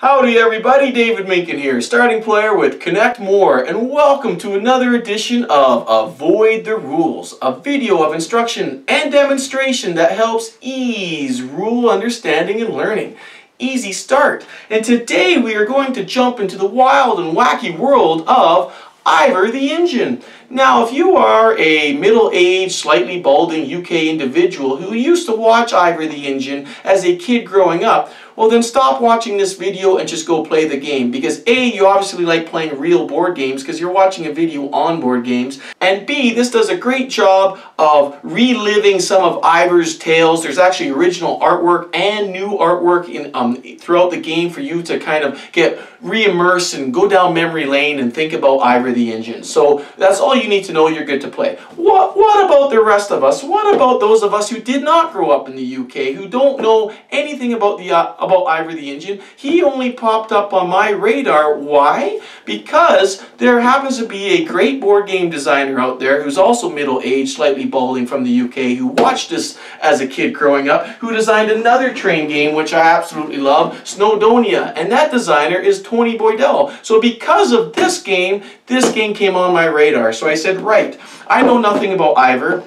Howdy everybody, David Minkin here, starting player with Connect More, and welcome to another edition of Avoid the Rules, a video of instruction and demonstration that helps ease rule understanding and learning. Easy start. And today we are going to jump into the wild and wacky world of Ivor the Engine. Now, if you are a middle-aged, slightly balding UK individual who used to watch Ivor the Engine as a kid growing up, well then stop watching this video and just go play the game. Because A, you obviously like playing real board games because you're watching a video on board games. And B, this does a great job of reliving some of Ivor's tales. There's actually original artwork and new artwork in um, throughout the game for you to kind of get re-immersed and go down memory lane and think about Ivor the Engine. So that's all you need to know, you're good to play. What, what about the rest of us? What about those of us who did not grow up in the UK, who don't know anything about the uh, about Ivor the Engine? He only popped up on my radar. Why? Because there happens to be a great board game designer out there who's also middle-aged, slightly balding from the UK, who watched this as a kid growing up, who designed another train game, which I absolutely love, Snowdonia. And that designer is Tony Boydell. So because of this game, this game came on my radar. So I said, right, I know nothing about Ivor,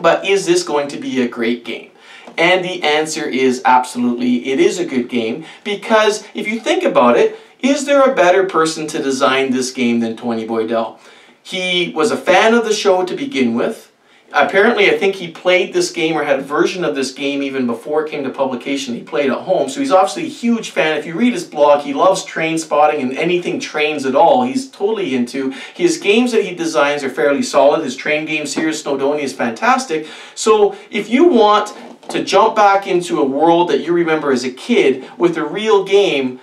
but is this going to be a great game? And the answer is absolutely, it is a good game because if you think about it, is there a better person to design this game than Tony Boydell? He was a fan of the show to begin with. Apparently, I think he played this game or had a version of this game even before it came to publication. He played at home, so he's obviously a huge fan. If you read his blog, he loves train spotting and anything trains at all. He's totally into. His games that he designs are fairly solid. His train games here, Snowdonia, is fantastic. So if you want to jump back into a world that you remember as a kid with a real game,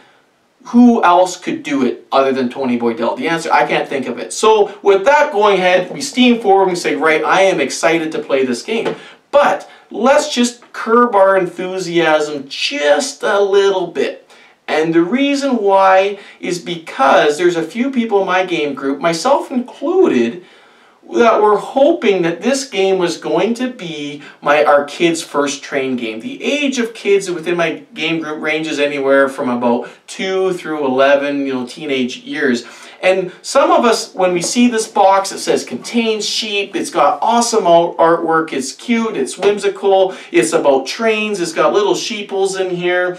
who else could do it other than Tony Boydell? The answer, I can't think of it. So with that going ahead, we steam forward and say, right, I am excited to play this game. But let's just curb our enthusiasm just a little bit. And the reason why is because there's a few people in my game group, myself included, that were hoping that this game was going to be my our kids' first train game. The age of kids within my game group ranges anywhere from about 2 through 11, you know, teenage years. And some of us, when we see this box, it says contains sheep, it's got awesome artwork, it's cute, it's whimsical, it's about trains, it's got little sheeples in here.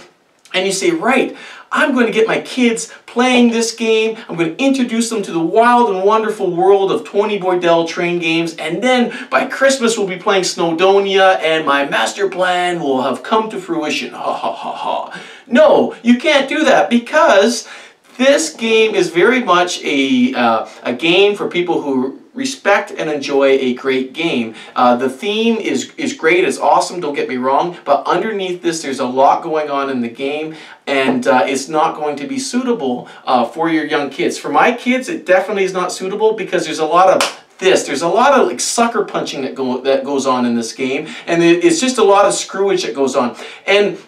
And you say, right, I'm going to get my kids playing this game. I'm going to introduce them to the wild and wonderful world of Tony Boydell train games. And then by Christmas, we'll be playing Snowdonia and my master plan will have come to fruition. Ha ha ha ha. No, you can't do that because this game is very much a, uh, a game for people who respect and enjoy a great game. Uh, the theme is, is great, it's awesome, don't get me wrong, but underneath this there's a lot going on in the game and uh, it's not going to be suitable uh, for your young kids. For my kids, it definitely is not suitable because there's a lot of this. There's a lot of like sucker punching that, go, that goes on in this game and it's just a lot of screwage that goes on. And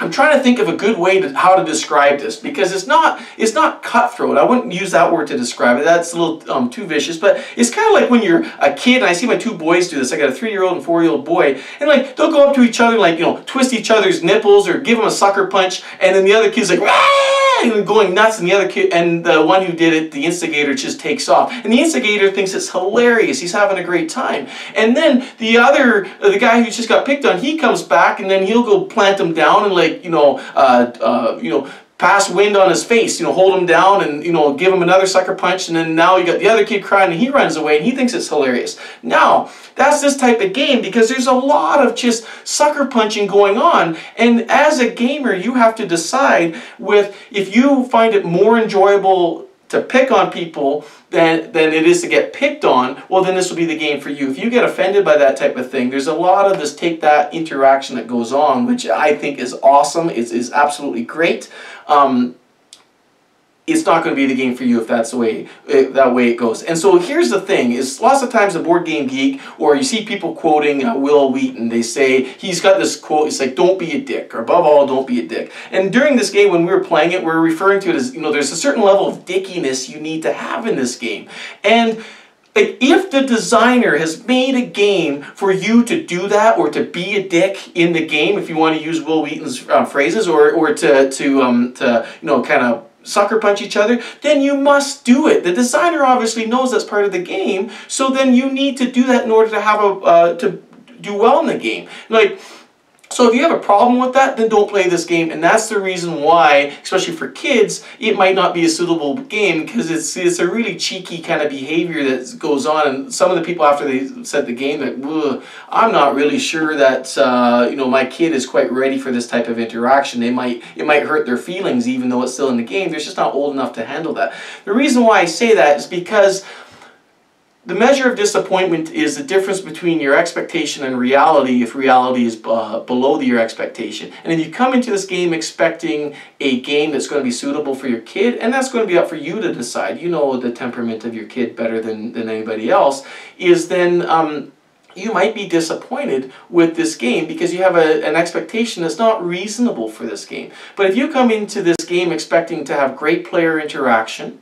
I'm trying to think of a good way to how to describe this because it's not it's not cutthroat. I wouldn't use that word to describe it. That's a little um, too vicious. But it's kind of like when you're a kid. And I see my two boys do this. I got a three-year-old and four-year-old boy, and like they'll go up to each other, like you know, twist each other's nipples or give them a sucker punch, and then the other kid's like. And going nuts and the other kid and the one who did it the instigator just takes off and the instigator thinks it's hilarious he's having a great time and then the other the guy who just got picked on he comes back and then he'll go plant him down and like you know uh, uh, you know pass wind on his face, you know, hold him down and, you know, give him another sucker punch, and then now you got the other kid crying and he runs away and he thinks it's hilarious. Now, that's this type of game because there's a lot of just sucker punching going on, and as a gamer, you have to decide with if you find it more enjoyable to pick on people than, than it is to get picked on, well then this will be the game for you. If you get offended by that type of thing, there's a lot of this take that interaction that goes on, which I think is awesome, is, is absolutely great. Um, it's not going to be the game for you if that's the way uh, that way it goes. And so here's the thing: is lots of times a board game geek, or you see people quoting uh, Wil Wheaton. They say he's got this quote. It's like, "Don't be a dick," or above all, "Don't be a dick." And during this game, when we were playing it, we are referring to it as you know, there's a certain level of dickiness you need to have in this game, and if the designer has made a game for you to do that or to be a dick in the game, if you want to use Wil Wheaton's uh, phrases, or or to to um to you know kind of sucker punch each other, then you must do it. The designer obviously knows that's part of the game, so then you need to do that in order to have a uh, to do well in the game. Like so if you have a problem with that, then don't play this game. And that's the reason why, especially for kids, it might not be a suitable game because it's, it's a really cheeky kind of behavior that goes on. And some of the people after they said the game that, I'm not really sure that, uh, you know, my kid is quite ready for this type of interaction. They might, it might hurt their feelings even though it's still in the game. They're just not old enough to handle that. The reason why I say that is because the measure of disappointment is the difference between your expectation and reality if reality is uh, below your expectation. And if you come into this game expecting a game that's going to be suitable for your kid, and that's going to be up for you to decide, you know the temperament of your kid better than, than anybody else, is then um, you might be disappointed with this game because you have a, an expectation that's not reasonable for this game. But if you come into this game expecting to have great player interaction,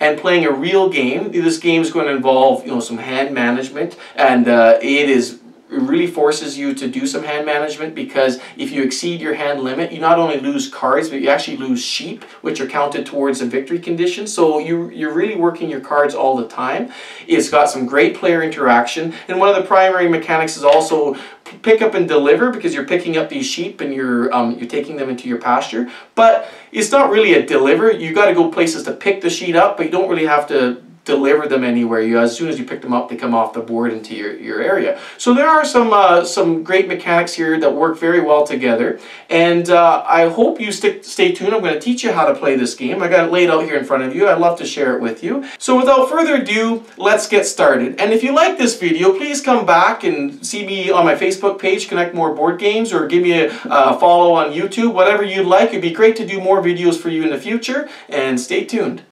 and playing a real game. This game is going to involve you know some hand management, and uh, it is really forces you to do some hand management because if you exceed your hand limit, you not only lose cards, but you actually lose sheep, which are counted towards a victory condition. So you, you're really working your cards all the time. It's got some great player interaction. And one of the primary mechanics is also pick up and deliver because you're picking up these sheep and you're um, you're taking them into your pasture. But it's not really a deliver. You got to go places to pick the sheep up, but you don't really have to deliver them anywhere. You as soon as you pick them up, they come off the board into your, your area. So there are some uh, some great mechanics here that work very well together. And uh, I hope you stick stay tuned. I'm going to teach you how to play this game. I got it laid out here in front of you. I'd love to share it with you. So without further ado, let's get started. And if you like this video, please come back and see me on my Facebook page, Connect More Board Games, or give me a uh, follow on YouTube, whatever you'd like. It'd be great to do more videos for you in the future. And stay tuned.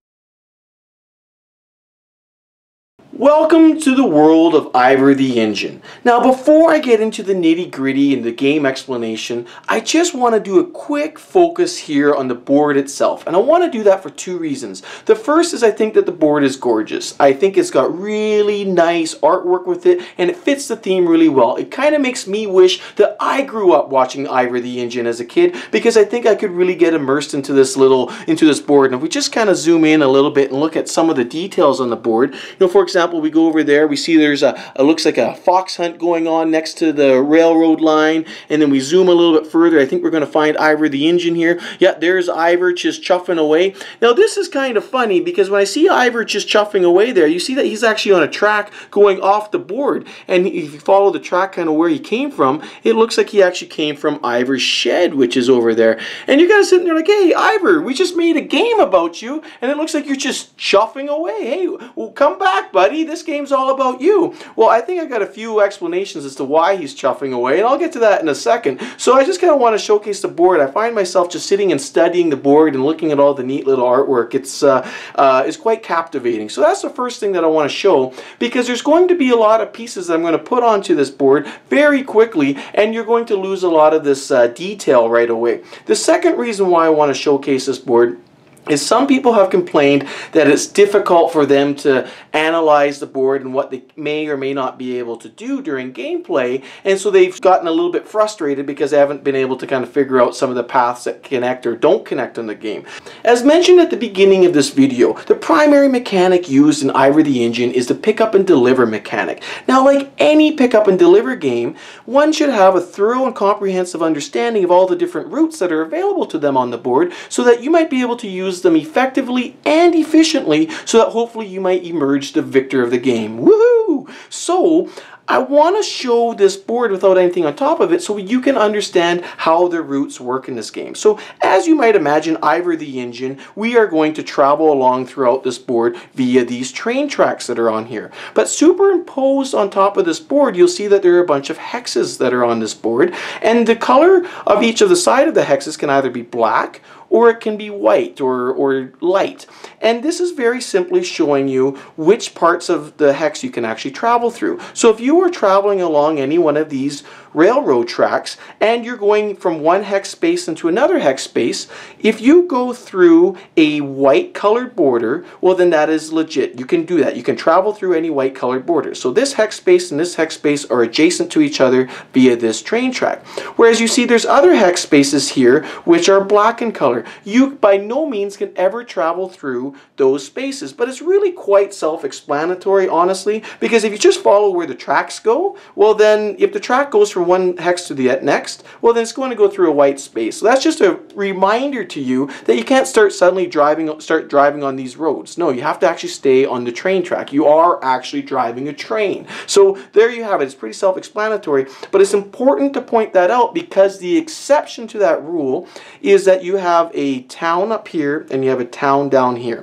Welcome to the world of Ivor the Engine. Now before I get into the nitty gritty and the game explanation, I just want to do a quick focus here on the board itself. And I want to do that for two reasons. The first is I think that the board is gorgeous. I think it's got really nice artwork with it and it fits the theme really well. It kind of makes me wish that I grew up watching Ivor the Engine as a kid because I think I could really get immersed into this little, into this board. And if we just kind of zoom in a little bit and look at some of the details on the board, you know, for example, example, we go over there, we see there's a, it looks like a fox hunt going on next to the railroad line, and then we zoom a little bit further. I think we're going to find Ivor the engine here. Yeah, there's Ivor just chuffing away. Now, this is kind of funny because when I see Ivor just chuffing away there, you see that he's actually on a track going off the board. And if you follow the track kind of where he came from, it looks like he actually came from Ivor's shed, which is over there. And you're of sitting there like, hey, Ivor, we just made a game about you, and it looks like you're just chuffing away. Hey, well, come back, buddy this game's all about you. Well, I think I got a few explanations as to why he's chuffing away, and I'll get to that in a second. So I just kind of want to showcase the board. I find myself just sitting and studying the board and looking at all the neat little artwork. It's, uh, uh, it's quite captivating. So that's the first thing that I want to show, because there's going to be a lot of pieces that I'm going to put onto this board very quickly, and you're going to lose a lot of this uh, detail right away. The second reason why I want to showcase this board is some people have complained that it's difficult for them to analyze the board and what they may or may not be able to do during gameplay and so they've gotten a little bit frustrated because they haven't been able to kind of figure out some of the paths that connect or don't connect in the game. As mentioned at the beginning of this video, the primary mechanic used in Ivor the Engine is the pick up and deliver mechanic. Now like any pick up and deliver game, one should have a thorough and comprehensive understanding of all the different routes that are available to them on the board so that you might be able to use them effectively and efficiently so that hopefully you might emerge the victor of the game. Woohoo! So, I want to show this board without anything on top of it so you can understand how the routes work in this game. So as you might imagine, Ivor the engine, we are going to travel along throughout this board via these train tracks that are on here. But superimposed on top of this board, you'll see that there are a bunch of hexes that are on this board. And the color of each of the side of the hexes can either be black or it can be white or, or light. And this is very simply showing you which parts of the hex you can actually travel through. So if you were traveling along any one of these railroad tracks and you're going from one hex space into another hex space, if you go through a white colored border, well then that is legit. You can do that. You can travel through any white colored border. So this hex space and this hex space are adjacent to each other via this train track. Whereas you see there's other hex spaces here which are black in color. You by no means can ever travel through those spaces, but it's really quite self-explanatory honestly because if you just follow where the tracks go, well then if the track goes from one hex to the next, well then it's going to go through a white space. So that's just a reminder to you that you can't start suddenly driving start driving on these roads. No, you have to actually stay on the train track. You are actually driving a train. So there you have it. It's pretty self-explanatory, but it's important to point that out because the exception to that rule is that you have a town up here and you have a town down here.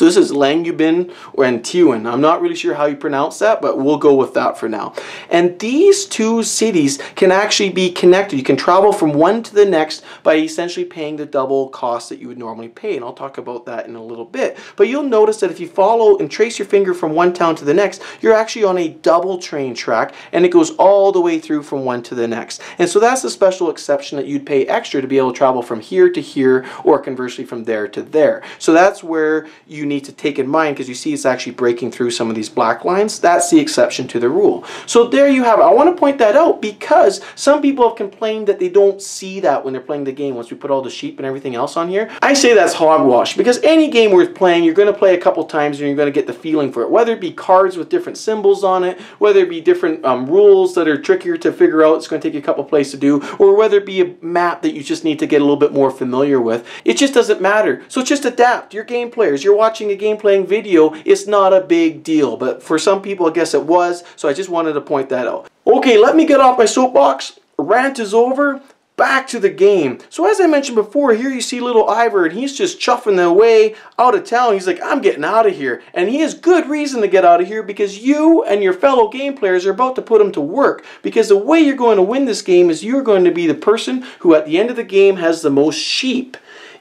So this is Langubin or Antiwan. I'm not really sure how you pronounce that, but we'll go with that for now. And these two cities can actually be connected. You can travel from one to the next by essentially paying the double cost that you would normally pay. And I'll talk about that in a little bit. But you'll notice that if you follow and trace your finger from one town to the next, you're actually on a double train track and it goes all the way through from one to the next. And so that's a special exception that you'd pay extra to be able to travel from here to here or conversely from there to there. So that's where you need to take in mind because you see it's actually breaking through some of these black lines. That's the exception to the rule. So there you have it. I want to point that out because some people have complained that they don't see that when they're playing the game once we put all the sheep and everything else on here. I say that's hogwash because any game worth playing, you're going to play a couple times and you're going to get the feeling for it. Whether it be cards with different symbols on it, whether it be different um, rules that are trickier to figure out, it's going to take you a couple plays to do, or whether it be a map that you just need to get a little bit more familiar with. It just doesn't matter. So just adapt. Your game players, you're watching watching a game playing video, it's not a big deal. But for some people, I guess it was. So I just wanted to point that out. Okay, let me get off my soapbox. Rant is over back to the game. So as I mentioned before, here you see little Ivor and he's just chuffing away out of town. He's like, I'm getting out of here. And he has good reason to get out of here because you and your fellow game players are about to put him to work. Because the way you're going to win this game is you're going to be the person who at the end of the game has the most sheep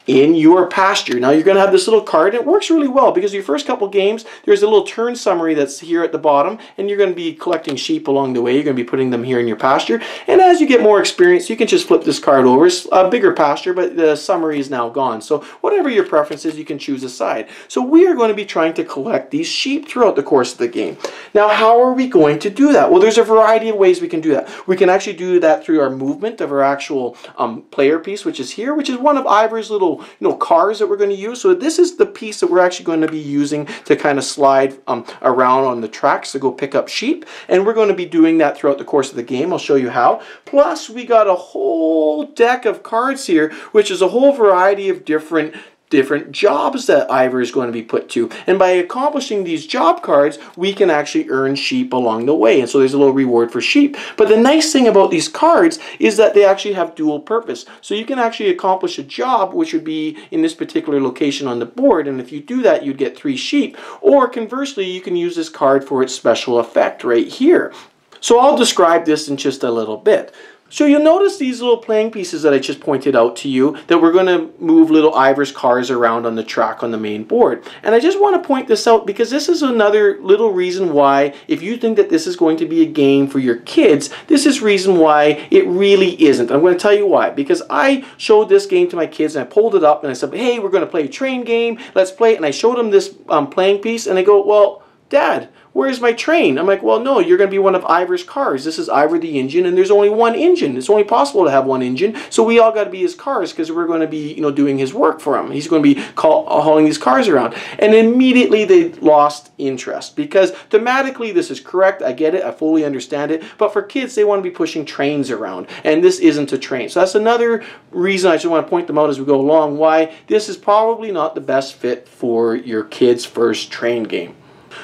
in your pasture. Now you're going to have this little card. And it works really well because your first couple games, there's a little turn summary that's here at the bottom and you're going to be collecting sheep along the way. You're going to be putting them here in your pasture. And as you get more experience, you can just flip this card over. It's a bigger pasture, but the summary is now gone. So whatever your preference is, you can choose a side. So we are going to be trying to collect these sheep throughout the course of the game. Now how are we going to do that? Well, there's a variety of ways we can do that. We can actually do that through our movement of our actual um, player piece, which is here, which is one of Ivor's little you know, cars that we're going to use. So this is the piece that we're actually going to be using to kind of slide um, around on the tracks to go pick up sheep. And we're going to be doing that throughout the course of the game. I'll show you how. Plus, we got a whole deck of cards here, which is a whole variety of different different jobs that Ivor is going to be put to. And by accomplishing these job cards, we can actually earn sheep along the way. And so there's a little reward for sheep. But the nice thing about these cards is that they actually have dual purpose. So you can actually accomplish a job, which would be in this particular location on the board. And if you do that, you'd get three sheep. Or conversely, you can use this card for its special effect right here. So I'll describe this in just a little bit. So you'll notice these little playing pieces that I just pointed out to you that we're going to move little Ivor's cars around on the track on the main board. And I just want to point this out because this is another little reason why if you think that this is going to be a game for your kids, this is reason why it really isn't. I'm going to tell you why. Because I showed this game to my kids and I pulled it up and I said, hey, we're going to play a train game. Let's play it. And I showed them this um, playing piece and they go, well, Dad, where's my train? I'm like, well, no, you're going to be one of Ivor's cars. This is Ivor the engine, and there's only one engine. It's only possible to have one engine, so we all got to be his cars because we're going to be, you know, doing his work for him. He's going to be call, hauling these cars around. And immediately they lost interest because thematically this is correct. I get it. I fully understand it. But for kids, they want to be pushing trains around, and this isn't a train. So that's another reason I just want to point them out as we go along why this is probably not the best fit for your kid's first train game.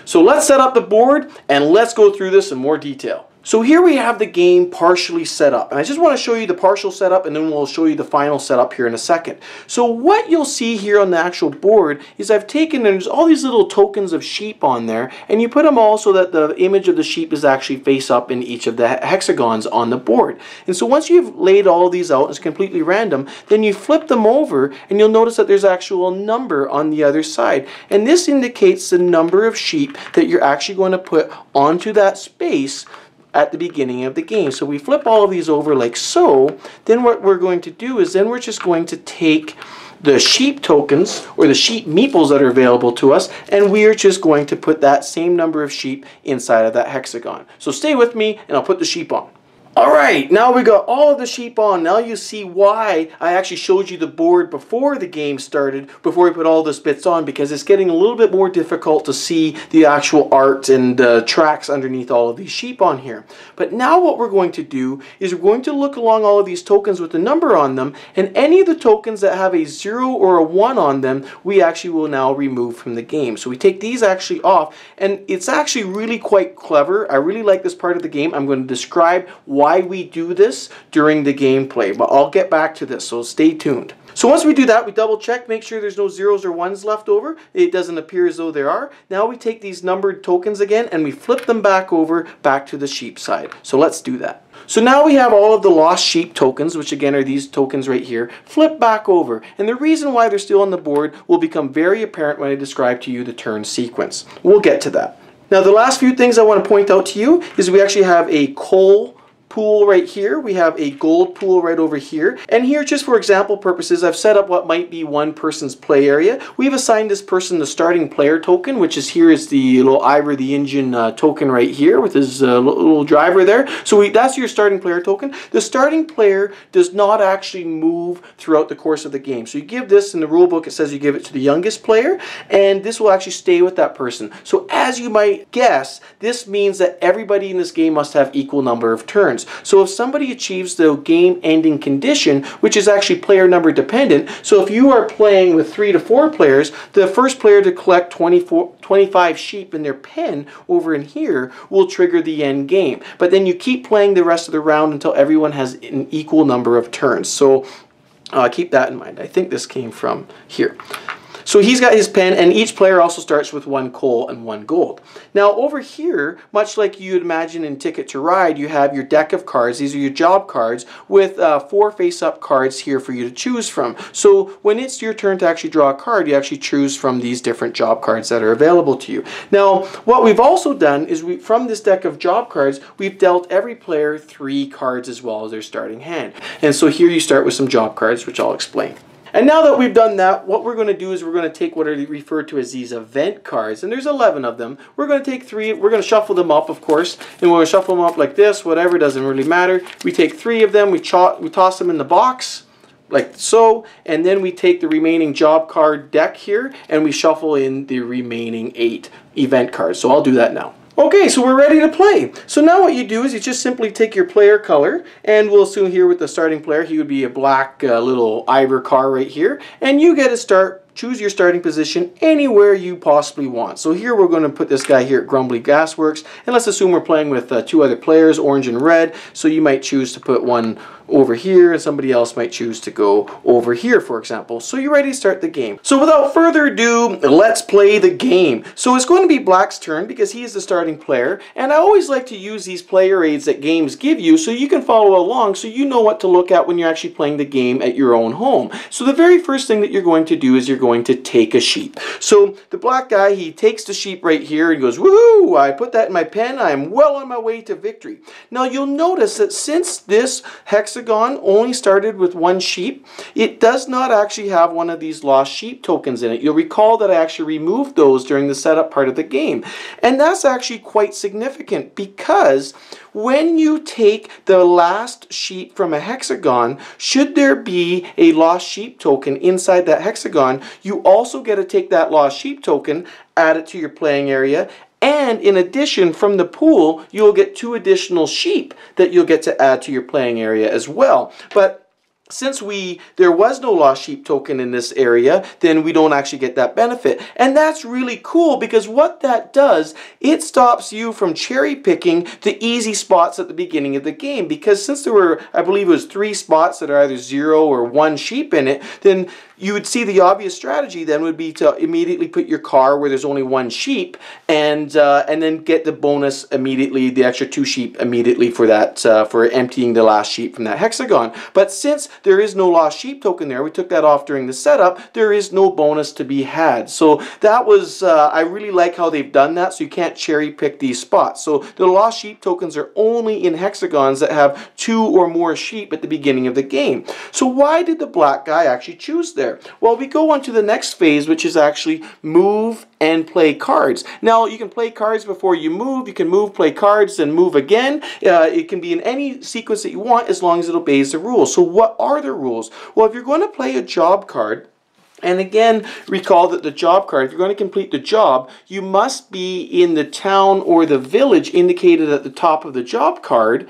So let's set up the board and let's go through this in more detail. So here we have the game partially set up. And I just want to show you the partial setup and then we'll show you the final setup here in a second. So what you'll see here on the actual board is I've taken, there's all these little tokens of sheep on there and you put them all so that the image of the sheep is actually face up in each of the hexagons on the board. And so once you've laid all these out, it's completely random, then you flip them over and you'll notice that there's actual number on the other side. And this indicates the number of sheep that you're actually going to put onto that space at the beginning of the game. So we flip all of these over like so. Then what we're going to do is then we're just going to take the sheep tokens or the sheep meeples that are available to us and we are just going to put that same number of sheep inside of that hexagon. So stay with me and I'll put the sheep on. Alright, now we got all of the sheep on. Now you see why I actually showed you the board before the game started, before we put all those bits on, because it's getting a little bit more difficult to see the actual art and uh, tracks underneath all of these sheep on here. But now what we're going to do is we're going to look along all of these tokens with the number on them, and any of the tokens that have a 0 or a 1 on them, we actually will now remove from the game. So we take these actually off, and it's actually really quite clever. I really like this part of the game. I'm going to describe why why we do this during the gameplay, but I'll get back to this, so stay tuned. So once we do that, we double check, make sure there's no zeros or ones left over. It doesn't appear as though there are. Now we take these numbered tokens again and we flip them back over back to the sheep side. So let's do that. So now we have all of the lost sheep tokens, which again are these tokens right here, flip back over. And the reason why they're still on the board will become very apparent when I describe to you the turn sequence. We'll get to that. Now the last few things I want to point out to you is we actually have a coal pool right here. We have a gold pool right over here. And here, just for example purposes, I've set up what might be one person's play area. We've assigned this person the starting player token, which is here is the little Ivor the engine uh, token right here with his uh, little driver there. So we, that's your starting player token. The starting player does not actually move throughout the course of the game. So you give this in the rule book, it says you give it to the youngest player, and this will actually stay with that person. So as you might guess, this means that everybody in this game must have equal number of turns. So if somebody achieves the game-ending condition, which is actually player number dependent, so if you are playing with three to four players, the first player to collect 24, 25 sheep in their pen over in here will trigger the end game. But then you keep playing the rest of the round until everyone has an equal number of turns. So uh, keep that in mind. I think this came from here. So he's got his pen, and each player also starts with one coal and one gold. Now over here, much like you'd imagine in Ticket to Ride, you have your deck of cards. These are your job cards with uh, four face-up cards here for you to choose from. So when it's your turn to actually draw a card, you actually choose from these different job cards that are available to you. Now, what we've also done is we, from this deck of job cards, we've dealt every player three cards as well as their starting hand. And so here you start with some job cards, which I'll explain. And now that we've done that, what we're going to do is we're going to take what are referred to as these event cards, and there's 11 of them. We're going to take three, we're going to shuffle them up, of course, and we're going to shuffle them up like this, whatever, doesn't really matter. We take three of them, we, we toss them in the box, like so, and then we take the remaining job card deck here, and we shuffle in the remaining eight event cards. So I'll do that now. Okay, so we're ready to play. So now what you do is you just simply take your player color, and we'll assume here with the starting player, he would be a black uh, little Ivor car right here, and you get to start choose your starting position anywhere you possibly want. So here we're going to put this guy here at Grumbly Gasworks, and let's assume we're playing with uh, two other players, orange and red, so you might choose to put one over here and somebody else might choose to go over here for example. So you're ready to start the game. So without further ado, let's play the game. So it's going to be Black's turn because he is the starting player and I always like to use these player aids that games give you so you can follow along so you know what to look at when you're actually playing the game at your own home. So the very first thing that you're going to do is you're going to take a sheep. So the black guy, he takes the sheep right here and goes, woohoo, I put that in my pen, I'm well on my way to victory. Now you'll notice that since this hexagon only started with one sheep, it does not actually have one of these lost sheep tokens in it. You'll recall that I actually removed those during the setup part of the game. And that's actually quite significant because when you take the last sheep from a hexagon, should there be a lost sheep token inside that hexagon, you also get to take that lost sheep token, add it to your playing area, and in addition, from the pool, you'll get two additional sheep that you'll get to add to your playing area as well. But since we there was no lost sheep token in this area, then we don't actually get that benefit. And that's really cool because what that does, it stops you from cherry picking the easy spots at the beginning of the game. Because since there were, I believe it was three spots that are either zero or one sheep in it, then you would see the obvious strategy then would be to immediately put your car where there's only one sheep and uh, and then get the bonus immediately the extra two sheep immediately for that uh, for emptying the last sheep from that hexagon but since there is no lost sheep token there. We took that off during the setup. There is no bonus to be had. So that was, uh, I really like how they've done that. So you can't cherry pick these spots. So the lost sheep tokens are only in hexagons that have two or more sheep at the beginning of the game. So why did the black guy actually choose there? Well, we go on to the next phase, which is actually move and play cards. Now, you can play cards before you move. You can move, play cards, then move again. Uh, it can be in any sequence that you want as long as it obeys the rules. So what are the rules? Well, if you're going to play a job card, and again, recall that the job card, if you're going to complete the job, you must be in the town or the village indicated at the top of the job card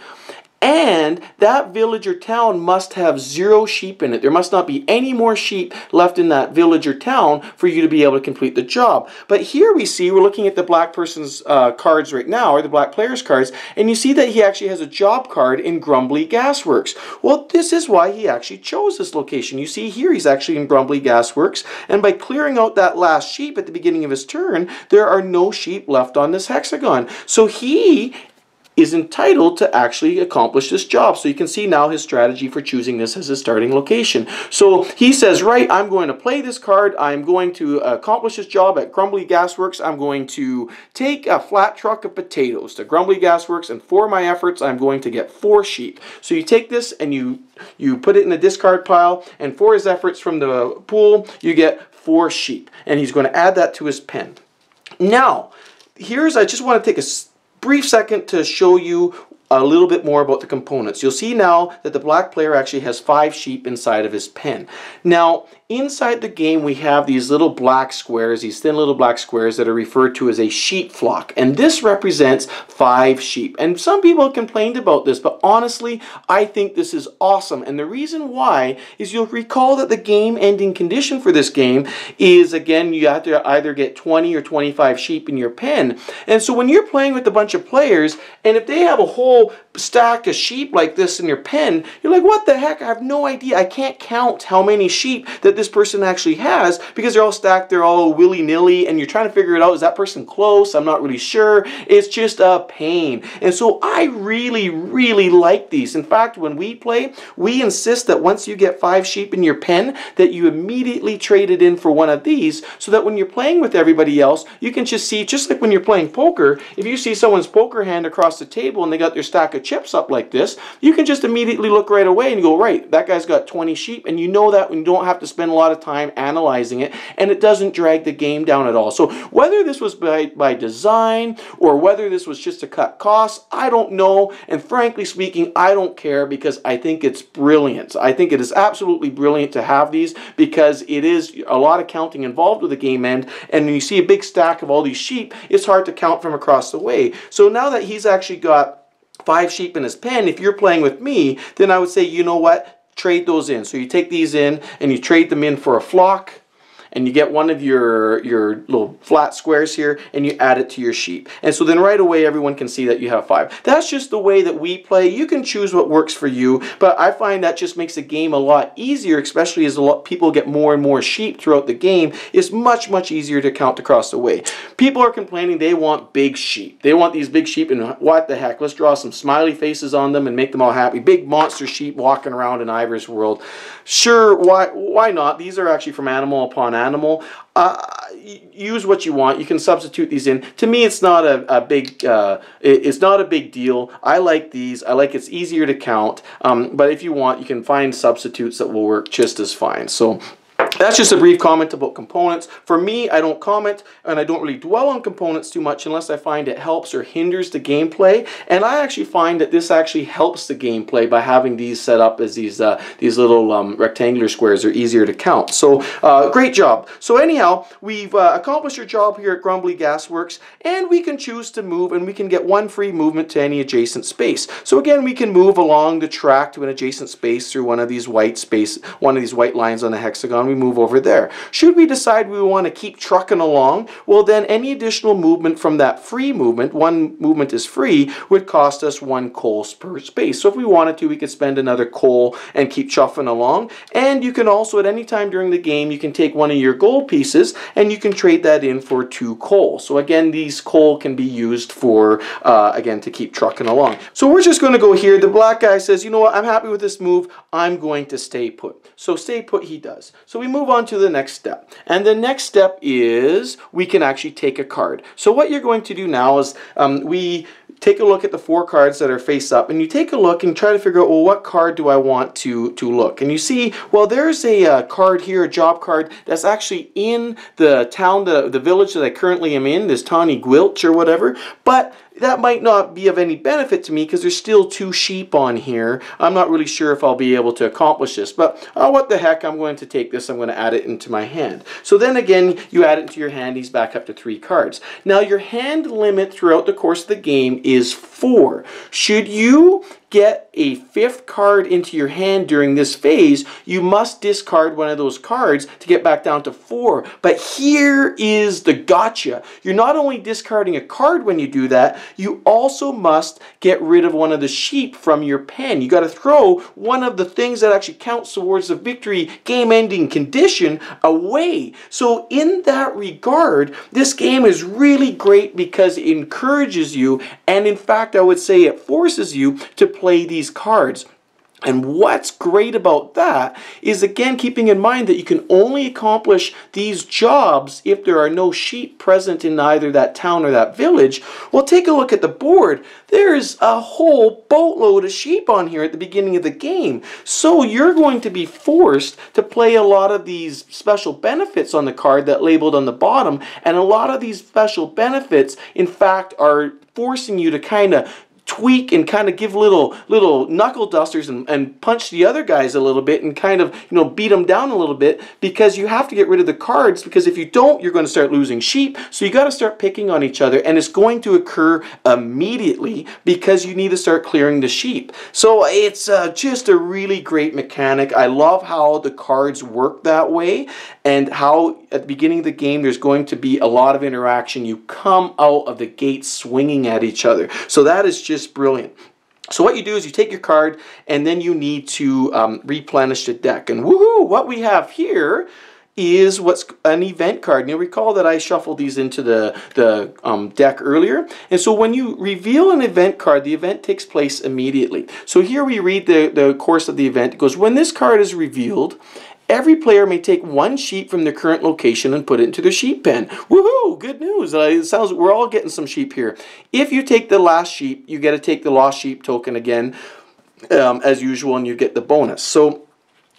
and that village or town must have zero sheep in it. There must not be any more sheep left in that village or town for you to be able to complete the job. But here we see, we're looking at the black person's uh, cards right now, or the black player's cards, and you see that he actually has a job card in Grumbly Gasworks. Well, this is why he actually chose this location. You see here he's actually in Grumbly Gasworks, and by clearing out that last sheep at the beginning of his turn, there are no sheep left on this hexagon. So he is entitled to actually accomplish this job. So you can see now his strategy for choosing this as his starting location. So he says, right, I'm going to play this card. I'm going to accomplish this job at Grumbly Gasworks. I'm going to take a flat truck of potatoes to Grumbly Gasworks, and for my efforts, I'm going to get four sheep. So you take this and you, you put it in the discard pile, and for his efforts from the pool, you get four sheep. And he's going to add that to his pen. Now, here's, I just want to take a brief second to show you a little bit more about the components. You'll see now that the black player actually has five sheep inside of his pen. Now, inside the game we have these little black squares, these thin little black squares that are referred to as a sheep flock. And this represents five sheep. And some people complained about this, but honestly, I think this is awesome. And the reason why is you'll recall that the game ending condition for this game is, again, you have to either get 20 or 25 sheep in your pen. And so when you're playing with a bunch of players, and if they have a whole stack of sheep like this in your pen, you're like, what the heck? I have no idea. I can't count how many sheep that this person actually has because they're all stacked, they're all willy-nilly, and you're trying to figure it out. Is that person close? I'm not really sure. It's just a pain. And so I really, really like these. In fact, when we play, we insist that once you get five sheep in your pen, that you immediately trade it in for one of these so that when you're playing with everybody else, you can just see, just like when you're playing poker, if you see someone's poker hand across the table and they got their stack of chips up like this, you can just immediately look right away and go, right, that guy's got 20 sheep, and you know that you don't have to spend a lot of time analyzing it, and it doesn't drag the game down at all. So whether this was by, by design or whether this was just to cut costs, I don't know, and frankly speaking, I don't care because I think it's brilliant. I think it is absolutely brilliant to have these because it is a lot of counting involved with the game end, and when you see a big stack of all these sheep, it's hard to count from across the way. So now that he's actually got five sheep in his pen, if you're playing with me, then I would say, you know what? Trade those in. So you take these in and you trade them in for a flock and you get one of your, your little flat squares here and you add it to your sheep. And so then right away everyone can see that you have five. That's just the way that we play. You can choose what works for you, but I find that just makes the game a lot easier, especially as a lot people get more and more sheep throughout the game. It's much, much easier to count across the way. People are complaining they want big sheep. They want these big sheep and what the heck, let's draw some smiley faces on them and make them all happy. Big monster sheep walking around in Ivor's world. Sure, why, why not? These are actually from Animal Upon Animal animal. Uh, use what you want. You can substitute these in. To me, it's not a, a big uh, it's not a big deal. I like these. I like it's easier to count. Um, but if you want, you can find substitutes that will work just as fine. So that's just a brief comment about components. For me, I don't comment and I don't really dwell on components too much unless I find it helps or hinders the gameplay. And I actually find that this actually helps the gameplay by having these set up as these uh, these little um, rectangular squares are easier to count. So uh, great job. So anyhow, we've uh, accomplished your job here at Grumbly Gasworks and we can choose to move and we can get one free movement to any adjacent space. So again, we can move along the track to an adjacent space through one of these white space, one of these white lines on the hexagon. We move over there. Should we decide we want to keep trucking along, well then any additional movement from that free movement, one movement is free, would cost us one coal per space. So if we wanted to, we could spend another coal and keep chuffing along. And you can also, at any time during the game, you can take one of your gold pieces and you can trade that in for two coal. So again, these coal can be used for, uh, again, to keep trucking along. So we're just going to go here. The black guy says, you know what, I'm happy with this move. I'm going to stay put. So stay put he does. So we move on to the next step. And the next step is we can actually take a card. So what you're going to do now is um, we take a look at the four cards that are face up and you take a look and try to figure out well what card do I want to to look and you see well there's a uh, card here a job card that's actually in the town the, the village that I currently am in this Tawny Gwilch or whatever but that might not be of any benefit to me because there's still two sheep on here. I'm not really sure if I'll be able to accomplish this, but oh, what the heck, I'm going to take this, I'm going to add it into my hand. So then again, you add it into your hand, he's back up to three cards. Now your hand limit throughout the course of the game is four. Should you get a fifth card into your hand during this phase, you must discard one of those cards to get back down to four. But here is the gotcha. You're not only discarding a card when you do that, you also must get rid of one of the sheep from your pen. You got to throw one of the things that actually counts towards the victory game ending condition away. So in that regard, this game is really great because it encourages you and in fact I would say it forces you to play play these cards. And what's great about that is again keeping in mind that you can only accomplish these jobs if there are no sheep present in either that town or that village. Well, take a look at the board. There's a whole boatload of sheep on here at the beginning of the game. So you're going to be forced to play a lot of these special benefits on the card that labeled on the bottom. And a lot of these special benefits, in fact, are forcing you to kind of tweak and kind of give little little knuckle dusters and, and punch the other guys a little bit and kind of you know beat them down a little bit because you have to get rid of the cards because if you don't you're going to start losing sheep. So you got to start picking on each other and it's going to occur immediately because you need to start clearing the sheep. So it's uh, just a really great mechanic. I love how the cards work that way and how at the beginning of the game there's going to be a lot of interaction you come out of the gate swinging at each other so that is just brilliant. So what you do is you take your card and then you need to um, replenish the deck. And woohoo, what we have here is what's an event card. You'll recall that I shuffled these into the, the um, deck earlier. And so when you reveal an event card, the event takes place immediately. So here we read the, the course of the event. It goes, when this card is revealed, Every player may take one sheep from their current location and put it into their sheep pen. Woohoo! Good news. Uh, it sounds we're all getting some sheep here. If you take the last sheep, you get to take the lost sheep token again, um, as usual, and you get the bonus. So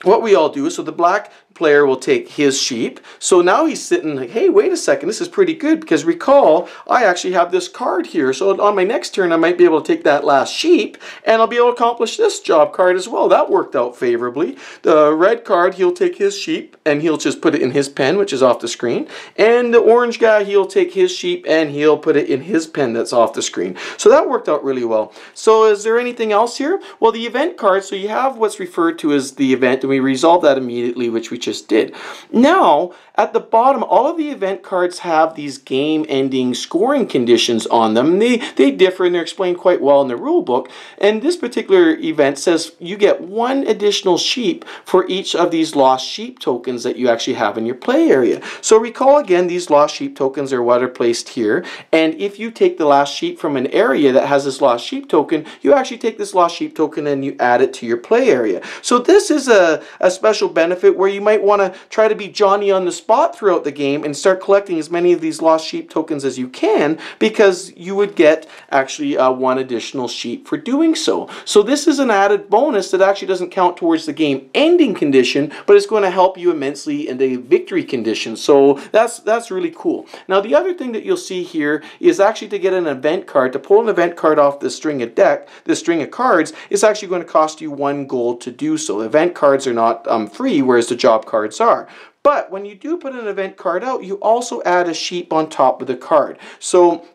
what we all do, is so the black player will take his sheep. So now he's sitting like, hey, wait a second, this is pretty good because recall, I actually have this card here. So on my next turn, I might be able to take that last sheep and I'll be able to accomplish this job card as well. That worked out favorably. The red card, he'll take his sheep and he'll just put it in his pen, which is off the screen. And the orange guy, he'll take his sheep and he'll put it in his pen that's off the screen. So that worked out really well. So is there anything else here? Well, the event card, so you have what's referred to as the event and we resolve that immediately, which we just did. Now, at the bottom, all of the event cards have these game-ending scoring conditions on them. They, they differ and they're explained quite well in the rule book. And this particular event says you get one additional sheep for each of these lost sheep tokens that you actually have in your play area. So recall again, these lost sheep tokens are what are placed here. And if you take the last sheep from an area that has this lost sheep token, you actually take this lost sheep token and you add it to your play area. So this is a, a special benefit where you might want to try to be Johnny on the spot throughout the game and start collecting as many of these lost sheep tokens as you can because you would get actually uh, one additional sheep for doing so. So this is an added bonus that actually doesn't count towards the game ending condition, but it's going to help you immensely in the victory condition. So that's, that's really cool. Now the other thing that you'll see here is actually to get an event card, to pull an event card off the string of deck, the string of cards, it's actually going to cost you one gold to do so. Event cards are not um, free, whereas the job cards are. But when you do put an event card out, you also add a sheep on top of the card. So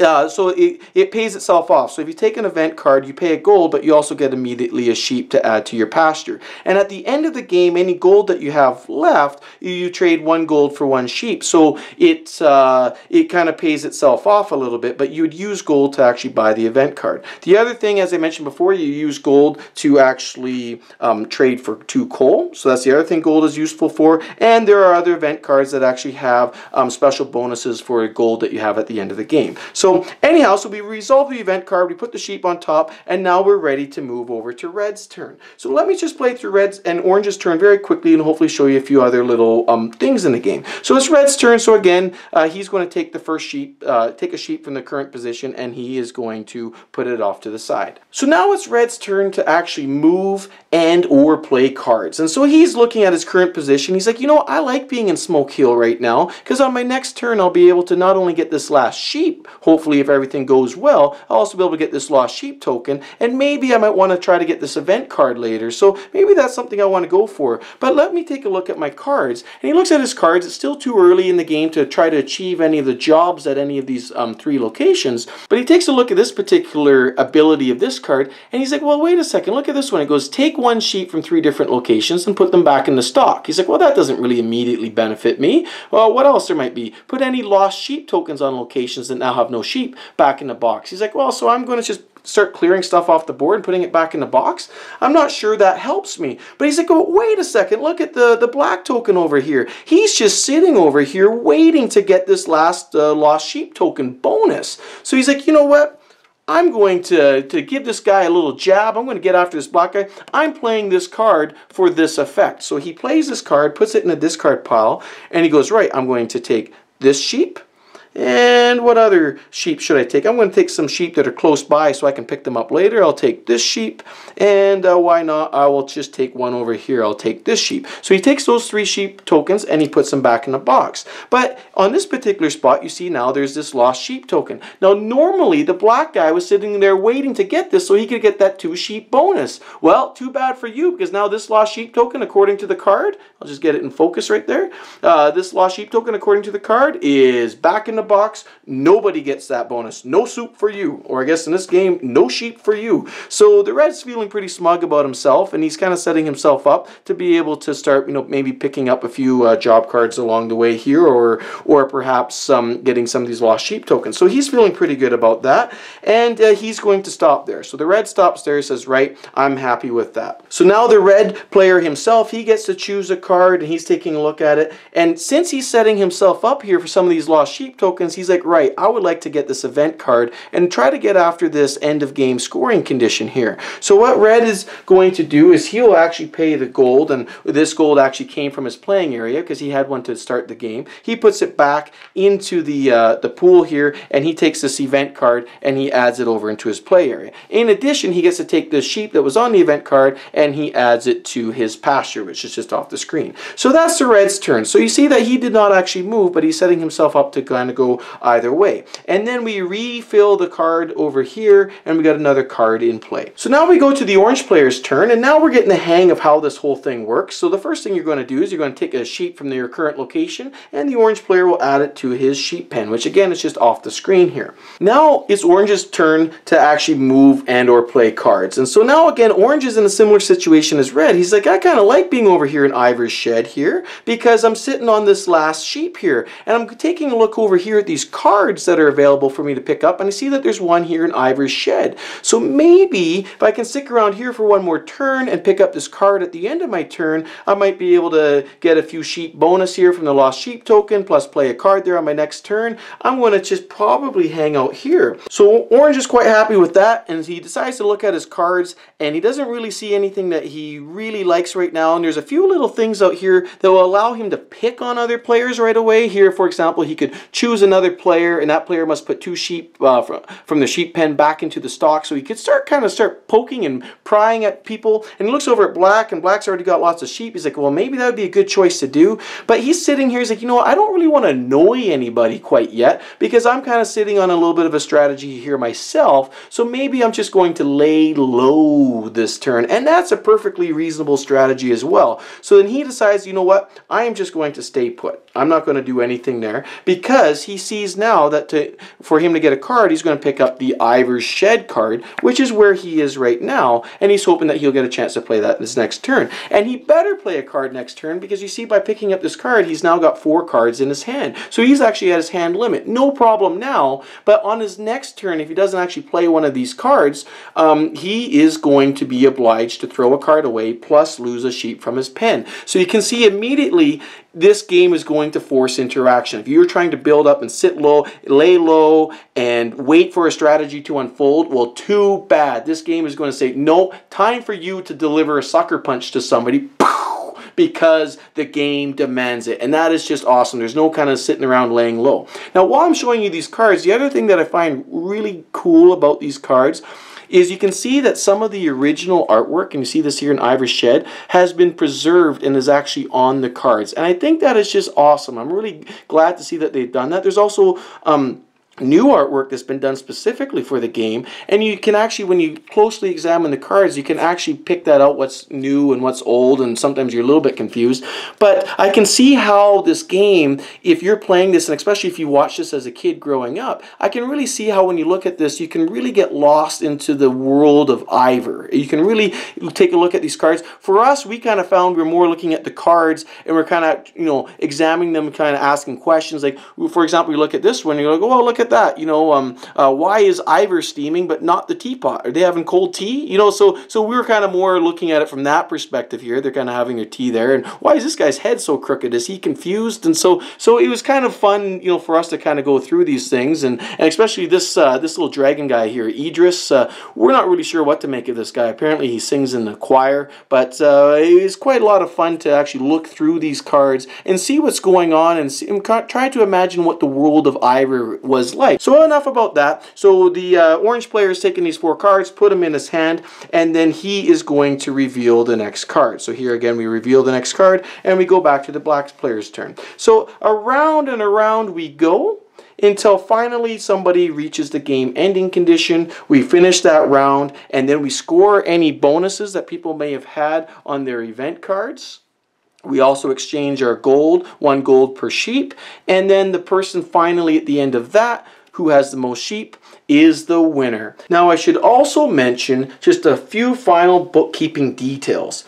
uh, so it, it pays itself off. So if you take an event card, you pay a gold, but you also get immediately a sheep to add to your pasture. And at the end of the game, any gold that you have left, you, you trade one gold for one sheep. So it, uh, it kind of pays itself off a little bit, but you would use gold to actually buy the event card. The other thing, as I mentioned before, you use gold to actually um, trade for two coal. So that's the other thing gold is useful for. And there are other event cards that actually have um, special bonuses for gold that you have at the end of the game. So anyhow, so we resolve the event card, we put the sheep on top, and now we're ready to move over to red's turn. So let me just play through red's and orange's turn very quickly and hopefully show you a few other little um, things in the game. So it's red's turn. So again, uh, he's going to take the first sheep, uh, take a sheep from the current position, and he is going to put it off to the side. So now it's red's turn to actually move and or play cards. And so he's looking at his current position. He's like, you know, I like being in Smoke Hill right now because on my next turn I'll be able to not only get this last sheep, hopefully if everything goes well, I'll also be able to get this lost sheep token and maybe I might want to try to get this event card later. So maybe that's something I want to go for. But let me take a look at my cards. And he looks at his cards. It's still too early in the game to try to achieve any of the jobs at any of these um, three locations. But he takes a look at this particular ability of this card and he's like, well, wait a second, look at this one. It goes, take one sheep from three different locations and put them back in the stock. He's like, well, that doesn't really immediately benefit me. Well, what else there might be? Put any lost sheep tokens on locations that now have no sheep back in the box. He's like, well, so I'm going to just start clearing stuff off the board and putting it back in the box. I'm not sure that helps me. But he's like, oh, wait a second, look at the, the black token over here. He's just sitting over here waiting to get this last uh, lost sheep token bonus. So he's like, you know what? I'm going to, to give this guy a little jab. I'm going to get after this black guy. I'm playing this card for this effect. So he plays this card, puts it in a discard pile, and he goes, right, I'm going to take this sheep, and what other sheep should I take? I'm going to take some sheep that are close by so I can pick them up later. I'll take this sheep, and uh, why not? I will just take one over here. I'll take this sheep. So he takes those three sheep tokens and he puts them back in the box. But on this particular spot, you see now there's this lost sheep token. Now, normally the black guy was sitting there waiting to get this so he could get that two sheep bonus. Well, too bad for you because now this lost sheep token, according to the card, I'll just get it in focus right there. Uh, this lost sheep token, according to the card, is back in the box, nobody gets that bonus. No soup for you. Or I guess in this game, no sheep for you. So the Red's feeling pretty smug about himself, and he's kind of setting himself up to be able to start, you know, maybe picking up a few uh, job cards along the way here, or or perhaps um, getting some of these lost sheep tokens. So he's feeling pretty good about that, and uh, he's going to stop there. So the Red stops there, says, right, I'm happy with that. So now the Red player himself, he gets to choose a card, and he's taking a look at it, and since he's setting himself up here for some of these lost sheep tokens, he's like, right, I would like to get this event card and try to get after this end of game scoring condition here. So what Red is going to do is he'll actually pay the gold, and this gold actually came from his playing area because he had one to start the game. He puts it back into the, uh, the pool here, and he takes this event card and he adds it over into his play area. In addition, he gets to take the sheep that was on the event card and he adds it to his pasture, which is just off the screen. So that's the Red's turn. So you see that he did not actually move, but he's setting himself up to kind of go either way. And then we refill the card over here and we got another card in play. So now we go to the orange player's turn and now we're getting the hang of how this whole thing works. So the first thing you're going to do is you're going to take a sheep from your current location and the orange player will add it to his sheep pen, which again is just off the screen here. Now it's orange's turn to actually move and or play cards. And so now again, orange is in a similar situation as red. He's like, I kind of like being over here in Shed here because I'm sitting on this last sheep here and I'm taking a look over here at these cards that are available for me to pick up and I see that there's one here in Ivor's shed. So maybe if I can stick around here for one more turn and pick up this card at the end of my turn, I might be able to get a few sheep bonus here from the lost sheep token plus play a card there on my next turn. I'm going to just probably hang out here. So Orange is quite happy with that and he decides to look at his cards and he doesn't really see anything that he really likes right now and there's a few little things out here that will allow him to pick on other players right away. Here for example he could choose another player and that player must put two sheep uh, from, from the sheep pen back into the stock so he could start kind of start poking and prying at people and he looks over at Black and Black's already got lots of sheep. He's like well maybe that would be a good choice to do but he's sitting here he's like you know what I don't really want to annoy anybody quite yet because I'm kind of sitting on a little bit of a strategy here myself so maybe I'm just going to lay low this turn and that's a perfectly reasonable strategy as well. So then he decides you know what I am just going to stay put. I'm not going to do anything there because he sees now that to, for him to get a card, he's going to pick up the Ivor's Shed card, which is where he is right now, and he's hoping that he'll get a chance to play that this next turn. And he better play a card next turn because you see by picking up this card, he's now got four cards in his hand. So he's actually at his hand limit. No problem now, but on his next turn, if he doesn't actually play one of these cards, um, he is going to be obliged to throw a card away plus lose a sheep from his pen. So you can see immediately this game is going to force interaction. If you're trying to build up and sit low, lay low, and wait for a strategy to unfold, well, too bad. This game is going to say, no, time for you to deliver a sucker punch to somebody because the game demands it. And that is just awesome. There's no kind of sitting around laying low. Now, while I'm showing you these cards, the other thing that I find really cool about these cards is you can see that some of the original artwork, and you see this here in Ivor's Shed, has been preserved and is actually on the cards. And I think that is just awesome. I'm really glad to see that they've done that. There's also um, new artwork that's been done specifically for the game and you can actually when you closely examine the cards you can actually pick that out what's new and what's old and sometimes you're a little bit confused. But I can see how this game if you're playing this and especially if you watch this as a kid growing up I can really see how when you look at this you can really get lost into the world of Ivor. You can really take a look at these cards. For us we kind of found we're more looking at the cards and we're kind of you know examining them kind of asking questions. Like for example you look at this one you're like oh look at at that. You know, um, uh, why is Ivor steaming but not the teapot? Are they having cold tea? You know, so so we were kind of more looking at it from that perspective here. They're kind of having their tea there, and why is this guy's head so crooked? Is he confused? And so so it was kind of fun, you know, for us to kind of go through these things, and and especially this uh, this little dragon guy here, Idris. Uh, we're not really sure what to make of this guy. Apparently, he sings in the choir, but uh, it was quite a lot of fun to actually look through these cards and see what's going on and, see, and try to imagine what the world of Ivor was like. So enough about that. So the uh, orange player is taking these four cards, put them in his hand, and then he is going to reveal the next card. So here again, we reveal the next card, and we go back to the black player's turn. So around and around we go until finally somebody reaches the game ending condition. We finish that round and then we score any bonuses that people may have had on their event cards. We also exchange our gold, one gold per sheep, and then the person finally at the end of that who has the most sheep is the winner. Now I should also mention just a few final bookkeeping details.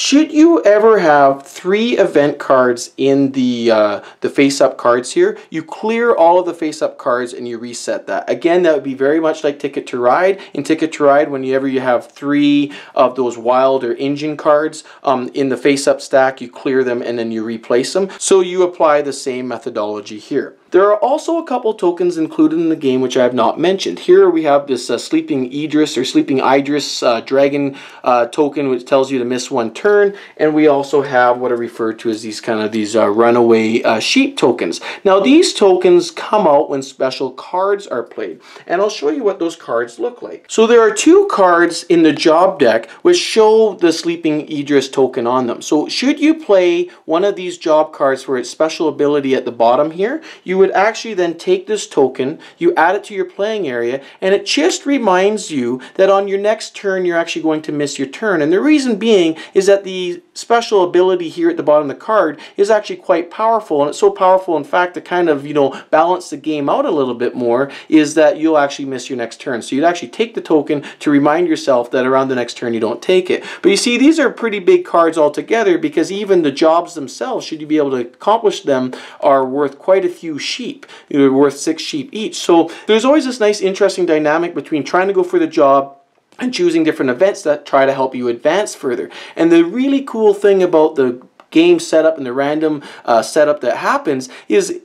Should you ever have three event cards in the uh, the face-up cards here, you clear all of the face-up cards and you reset that. Again, that would be very much like Ticket to Ride. In Ticket to Ride, whenever you have three of those wild or engine cards um, in the face-up stack, you clear them and then you replace them. So you apply the same methodology here. There are also a couple tokens included in the game which I have not mentioned. Here we have this uh, Sleeping Idris or Sleeping Idris uh, Dragon uh, token which tells you to miss one turn and we also have what are referred to as these kind of these uh, runaway uh, sheep tokens. Now these tokens come out when special cards are played and I'll show you what those cards look like. So there are two cards in the job deck which show the Sleeping Idris token on them. So should you play one of these job cards for its special ability at the bottom here, you would actually then take this token, you add it to your playing area, and it just reminds you that on your next turn you're actually going to miss your turn. And the reason being is that the special ability here at the bottom of the card is actually quite powerful, and it's so powerful in fact to kind of, you know, balance the game out a little bit more, is that you'll actually miss your next turn. So you'd actually take the token to remind yourself that around the next turn you don't take it. But you see, these are pretty big cards altogether because even the jobs themselves, should you be able to accomplish them, are worth quite a few sheep. They're worth six sheep each. So there's always this nice interesting dynamic between trying to go for the job and choosing different events that try to help you advance further. And the really cool thing about the game setup and the random uh, setup that happens is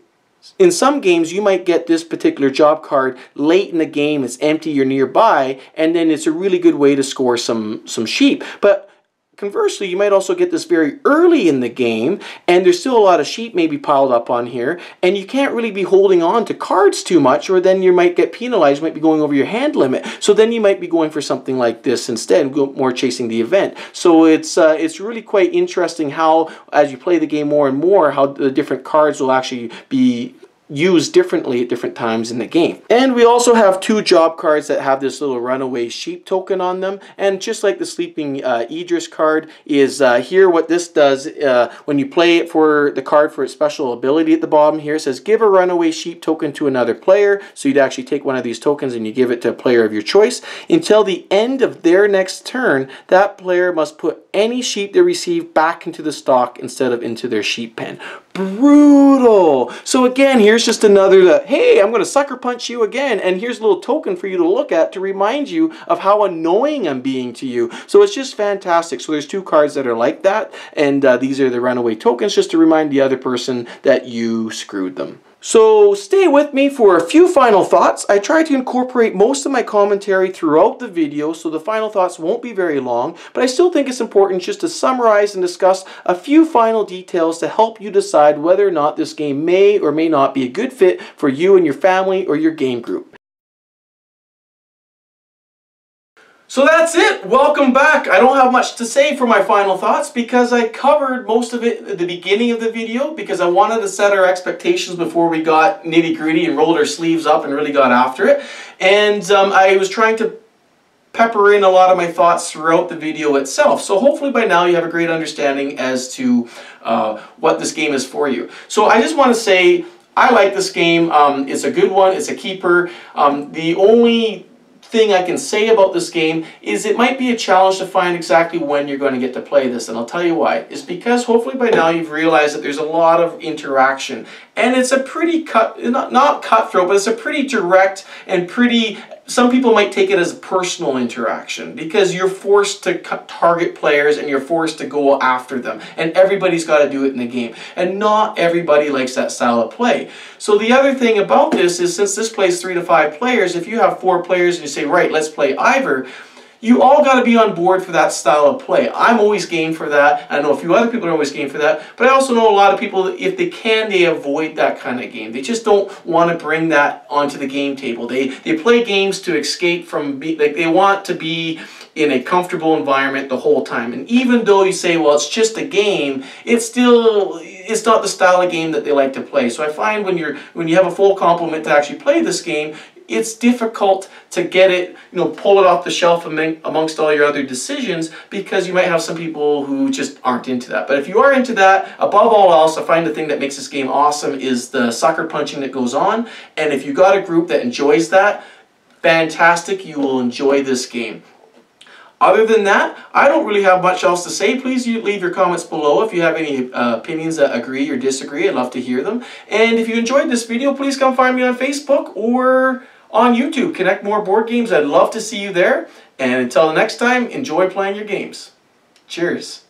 in some games you might get this particular job card late in the game it's empty or nearby and then it's a really good way to score some some sheep but Conversely, you might also get this very early in the game, and there's still a lot of sheep maybe piled up on here, and you can't really be holding on to cards too much, or then you might get penalized, might be going over your hand limit. So then you might be going for something like this instead, more chasing the event. So it's uh, it's really quite interesting how, as you play the game more and more, how the different cards will actually be used differently at different times in the game. And we also have two job cards that have this little runaway sheep token on them. And just like the sleeping uh, Idris card is uh, here what this does uh, when you play it for the card for its special ability at the bottom here says give a runaway sheep token to another player. So you'd actually take one of these tokens and you give it to a player of your choice. Until the end of their next turn, that player must put any sheep they receive back into the stock instead of into their sheep pen. Brutal! So again, here's just another, hey, I'm going to sucker punch you again, and here's a little token for you to look at to remind you of how annoying I'm being to you. So it's just fantastic. So there's two cards that are like that, and uh, these are the runaway tokens just to remind the other person that you screwed them. So stay with me for a few final thoughts. I try to incorporate most of my commentary throughout the video so the final thoughts won't be very long, but I still think it's important just to summarize and discuss a few final details to help you decide whether or not this game may or may not be a good fit for you and your family or your game group. So that's it. Welcome back. I don't have much to say for my final thoughts because I covered most of it at the beginning of the video because I wanted to set our expectations before we got nitty gritty and rolled our sleeves up and really got after it. And um, I was trying to pepper in a lot of my thoughts throughout the video itself. So hopefully by now you have a great understanding as to uh, what this game is for you. So I just want to say I like this game. Um, it's a good one. It's a keeper. Um, the only thing I can say about this game is it might be a challenge to find exactly when you're going to get to play this, and I'll tell you why. It's because hopefully by now you've realized that there's a lot of interaction, and it's a pretty cut, not, not cutthroat, but it's a pretty direct and pretty some people might take it as a personal interaction because you're forced to target players and you're forced to go after them. And everybody's got to do it in the game. And not everybody likes that style of play. So the other thing about this is since this plays three to five players if you have four players and you say right let's play Ivor you all got to be on board for that style of play. I'm always game for that. I know a few other people are always game for that. But I also know a lot of people, if they can, they avoid that kind of game. They just don't want to bring that onto the game table. They, they play games to escape from, be, like they want to be in a comfortable environment the whole time. And even though you say, well, it's just a game, it's still, it's not the style of game that they like to play. So I find when you're, when you have a full complement to actually play this game, it's difficult to get it, you know, pull it off the shelf amongst all your other decisions because you might have some people who just aren't into that. But if you are into that, above all else, I find the thing that makes this game awesome is the sucker punching that goes on. And if you got a group that enjoys that, fantastic, you will enjoy this game. Other than that, I don't really have much else to say. Please leave your comments below if you have any uh, opinions that agree or disagree. I'd love to hear them. And if you enjoyed this video, please come find me on Facebook or on YouTube. Connect More Board Games. I'd love to see you there. And until the next time, enjoy playing your games. Cheers.